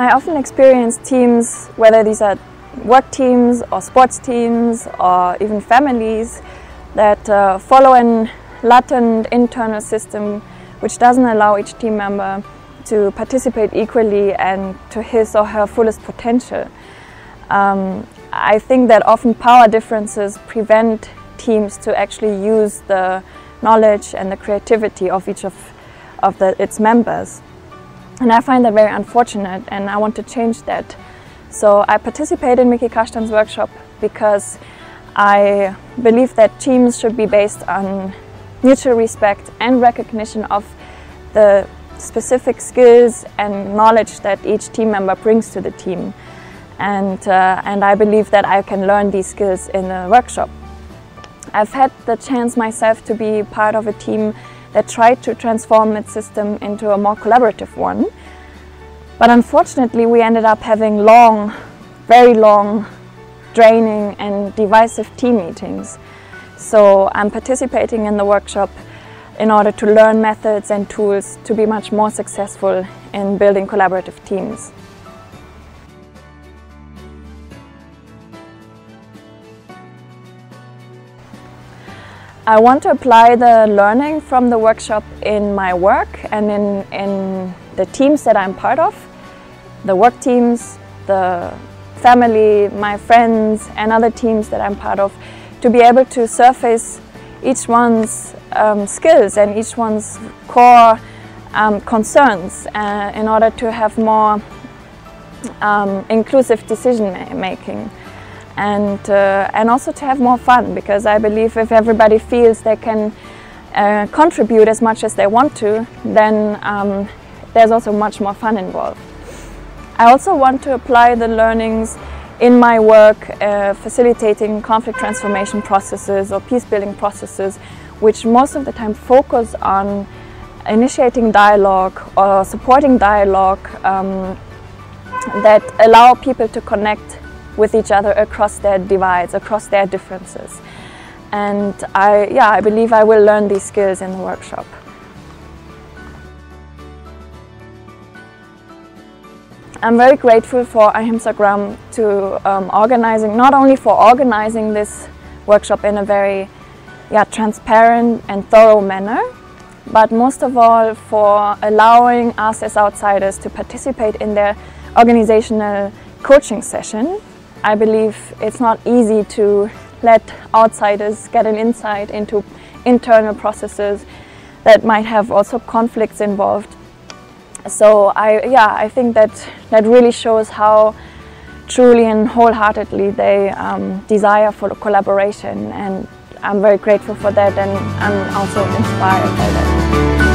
I often experience teams, whether these are work teams or sports teams or even families, that uh, follow an latent internal system which doesn't allow each team member to participate equally and to his or her fullest potential. Um, I think that often power differences prevent teams to actually use the knowledge and the creativity of each of, of the, its members. And I find that very unfortunate and I want to change that. So I participate in Miki Kashtan's workshop because I believe that teams should be based on mutual respect and recognition of the specific skills and knowledge that each team member brings to the team. And, uh, and I believe that I can learn these skills in a workshop. I've had the chance myself to be part of a team that tried to transform its system into a more collaborative one. But unfortunately, we ended up having long, very long, draining and divisive team meetings. So I'm participating in the workshop in order to learn methods and tools to be much more successful in building collaborative teams. I want to apply the learning from the workshop in my work and in, in the teams that I'm part of, the work teams, the family, my friends and other teams that I'm part of, to be able to surface each one's um, skills and each one's core um, concerns uh, in order to have more um, inclusive decision ma making and, uh, and also to have more fun because I believe if everybody feels they can uh, contribute as much as they want to, then um, there's also much more fun involved. I also want to apply the learnings in my work uh, facilitating conflict transformation processes or peace building processes which most of the time focus on initiating dialogue or supporting dialogue um, that allow people to connect with each other across their divides, across their differences. And I, yeah, I believe I will learn these skills in the workshop. I'm very grateful for Ahimsa Gram to um, organizing, not only for organizing this workshop in a very yeah, transparent and thorough manner, but most of all for allowing us as outsiders to participate in their organizational coaching session I believe it's not easy to let outsiders get an insight into internal processes that might have also conflicts involved. So I, yeah, I think that that really shows how truly and wholeheartedly they um, desire for collaboration and I'm very grateful for that and I'm also inspired by that.